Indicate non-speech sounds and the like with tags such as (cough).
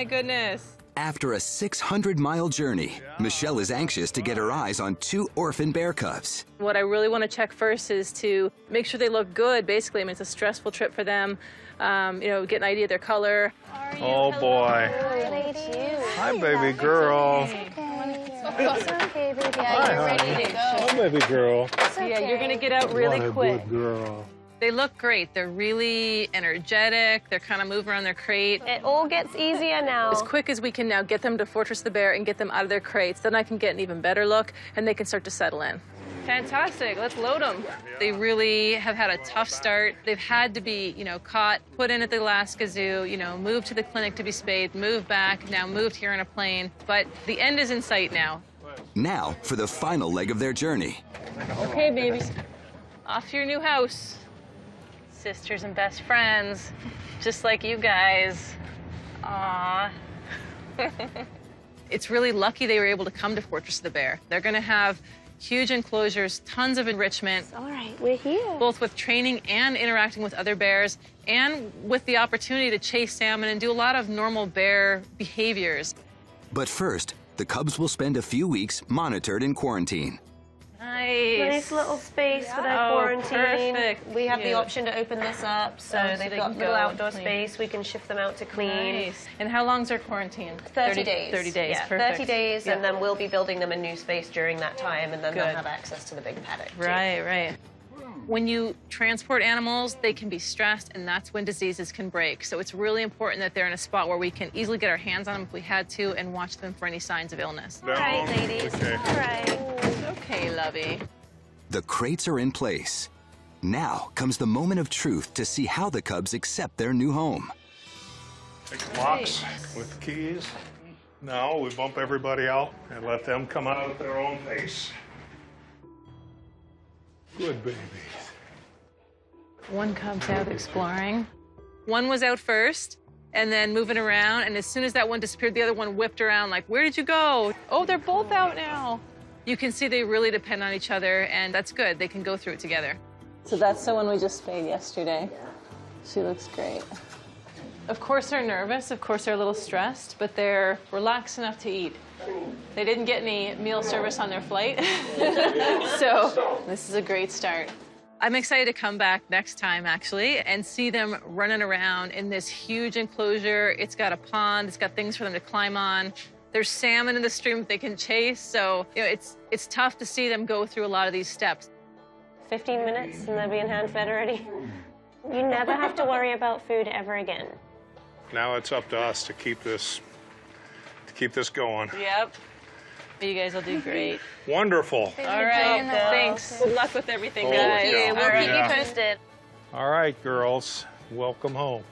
my goodness. After a 600 mile journey, Michelle is anxious to get her eyes on two orphan bear cubs. What I really want to check first is to make sure they look good. Basically, I mean, it's a stressful trip for them. Um, you know, get an idea of their color. Oh boy. Hi, baby girl. It's okay, baby. Hi, you're ready to go. Hi, baby girl. Yeah, you're gonna get out really what a quick. good girl. They look great. They're really energetic. They're kind of moving around their crate. It all gets easier now. As quick as we can now get them to Fortress the Bear and get them out of their crates, then I can get an even better look and they can start to settle in. Fantastic. Let's load them. They really have had a tough start. They've had to be, you know, caught, put in at the Alaska Zoo, you know, moved to the clinic to be spayed, moved back, now moved here on a plane. But the end is in sight now. Now for the final leg of their journey. Okay, babies. Off to your new house. Sisters and best friends, just like you guys. Aww. it's really lucky they were able to come to Fortress of the Bear. They're going to have huge enclosures, tons of enrichment, All right, we're here. both with training and interacting with other bears, and with the opportunity to chase salmon and do a lot of normal bear behaviors. But first, the cubs will spend a few weeks monitored in quarantine. Nice. Nice little space for their Oh, quarantine. perfect. We have the option to open this up, so Oh, so they've they got can little go outdoor clean. space. We can shift them out to clean. Nice. And how long's their quarantine? 30, days. 30 days. Yeah, Perfect. 30 days, and then we'll be building them a new space during that time, and then they'll have access to the big paddock. too. Right, right. When you transport animals, they can be stressed, and that's when diseases can break. So it's really important that they're in a spot where we can easily get our hands on them if we had to and watch them for any signs of illness. All right, ladies. Okay. All right. Okay, lovey. The crates are in place. Now comes the moment of truth to see how the cubs accept their new home. Take the box with keys. Now we bump everybody out and let them come out at their own pace. Good babies. One cub's out exploring. One was out first and then moving around, and as soon as that one disappeared, the other one whipped around like, where did you go? Oh, they're both out now. You can see they really depend on each other, and that's good. They can go through it together. So that's the one we just spayed yesterday. She looks great. Of course they're nervous, of course they're a little stressed, but they're relaxed enough to eat. They didn't get any meal service on their flight, (laughs) so this is a great start. I'm excited to come back next time, actually, and see them running around in this huge enclosure. It's got a pond, it's got things for them to climb on. There's salmon in the stream that they can chase, so you know, it's, it's tough to see them go through a lot of these steps. 15 minutes, and they're being hand-fed already. You never have to worry about food ever again. Now it's up to us to keep this to keep this going. Yep. You guys will do great. Wonderful. All right, thanks. Good luck with everything, Oh, guys. yeah. We'll All keep right. you posted. All right, girls. Welcome home.